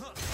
Huh.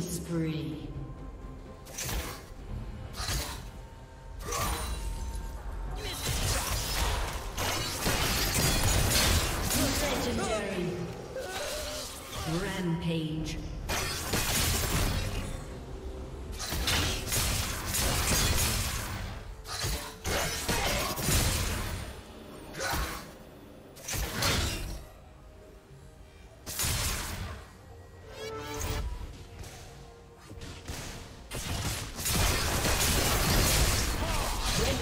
Spree.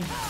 Thank you.